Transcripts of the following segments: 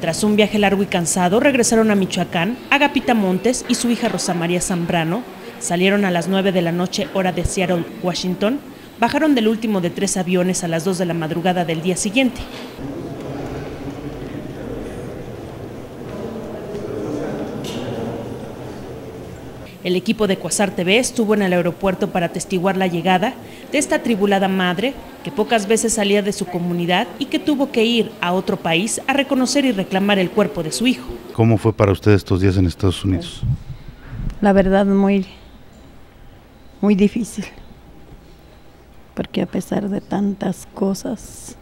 Tras un viaje largo y cansado, regresaron a Michoacán, Agapita Montes y su hija Rosa María Zambrano. Salieron a las 9 de la noche, hora de Seattle, Washington. Bajaron del último de tres aviones a las 2 de la madrugada del día siguiente. El equipo de Cuasar TV estuvo en el aeropuerto para atestiguar la llegada de esta atribulada madre que pocas veces salía de su comunidad y que tuvo que ir a otro país a reconocer y reclamar el cuerpo de su hijo. ¿Cómo fue para usted estos días en Estados Unidos? La verdad muy, muy difícil, porque a pesar de tantas cosas,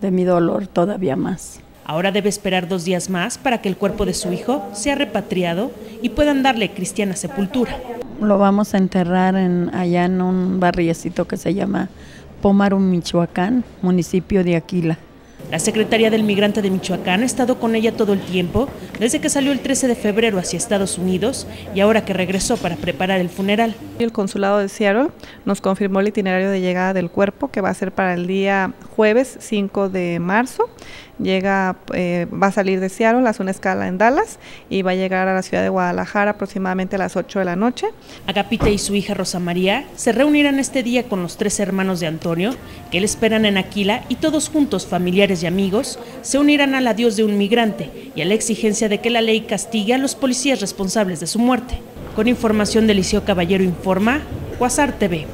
de mi dolor todavía más. Ahora debe esperar dos días más para que el cuerpo de su hijo sea repatriado y puedan darle cristiana sepultura. Lo vamos a enterrar en, allá en un barriecito que se llama Pómaro, Michoacán, municipio de Aquila. La Secretaría del Migrante de Michoacán ha estado con ella todo el tiempo, desde que salió el 13 de febrero hacia Estados Unidos y ahora que regresó para preparar el funeral. El consulado de Seattle nos confirmó el itinerario de llegada del cuerpo, que va a ser para el día jueves 5 de marzo. Llega, eh, va a salir de Seattle, hace una escala en Dallas y va a llegar a la ciudad de Guadalajara aproximadamente a las 8 de la noche. Agapita y su hija Rosa María se reunirán este día con los tres hermanos de Antonio, que le esperan en Aquila, y todos juntos, familiares y amigos, se unirán al adiós de un migrante y a la exigencia de que la ley castigue a los policías responsables de su muerte. Con información de Liceo Caballero Informa, Guasar TV.